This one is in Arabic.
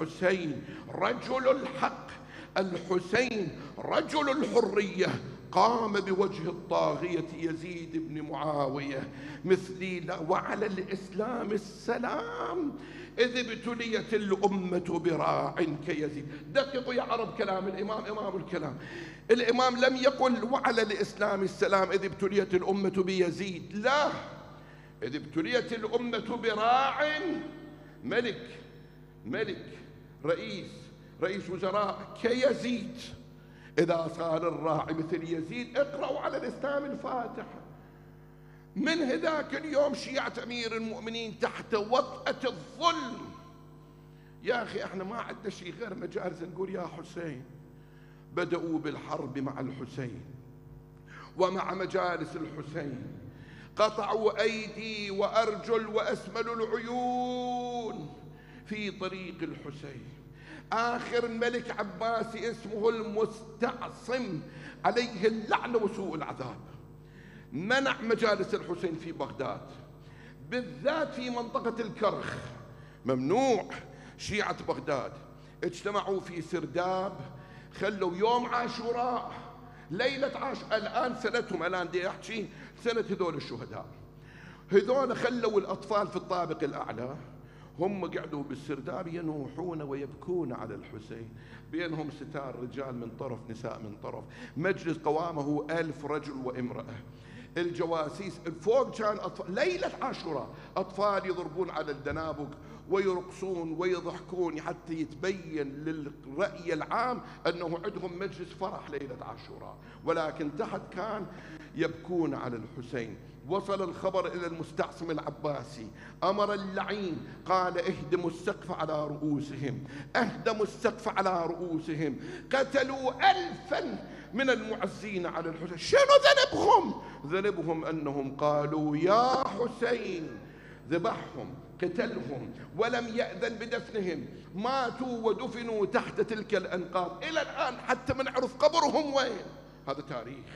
الحسين رجل الحق الحسين رجل الحرية. قام بوجه الطاغية يزيد بن معاوية. مثلي وعلى الإسلام السلام إذ ابتليت الأمة براع كيزيد. دققوا يا عرب كلام الإمام إمام الكلام. الإمام لم يقل وعلى الإسلام السلام إذ ابتليت الأمة بيزيد. لا إذ ابتليت الأمة براع. ملك ملك. رئيس رئيس وزراء كيزيد إذا صار الراعي مثل يزيد اقرأوا على الإسلام الفاتحة من هذاك اليوم شيعة أمير المؤمنين تحت وطأة الظلم. يا أخي إحنا ما عندنا شيء غير مجالس نقول يا حسين. بدأوا بالحرب مع الحسين ومع مجالس الحسين. قطعوا أيدي وأرجل وأسملوا العيون. في طريق الحسين. آخر ملك عباسي اسمه المستعصم عليه اللعنة وسوء العذاب. منع مجالس الحسين في بغداد بالذات في منطقة الكرخ. ممنوع شيعة بغداد. اجتمعوا في سرداب خلوا يوم عاشوراء. ليلة عاش الآن سنتهم الآن دي أحكي سنة هذول الشهداء. هذول خلوا الأطفال في الطابق الأعلى. هم قعدوا بالسرداب ينوحون ويبكون على الحسين. بينهم ستار رجال من طرف نساء من طرف. مجلس قوامه ألف رجل وامرأة. الجواسيس فوق كان أطفال ليلة عاشوراء. أطفال يضربون على الدنابق ويرقصون ويضحكون حتى يتبين للرأي العام أنه عندهم مجلس فرح ليلة عاشوراء. ولكن تحت كان يبكون على الحسين. وصل الخبر إلى المستعصم العباسي. أمر اللعين. قال اهدموا السقف على رؤوسهم. اهدموا السقف على رؤوسهم. قتلوا ألفا من المعزين على الحسين. شنو ذنبهم؟ ذنبهم أنهم قالوا يا حسين ذبحهم قتلهم ولم يأذن بدفنهم ماتوا ودفنوا تحت تلك الأنقاض. إلى الآن حتى ما نعرف قبرهم وين. هذا تاريخ.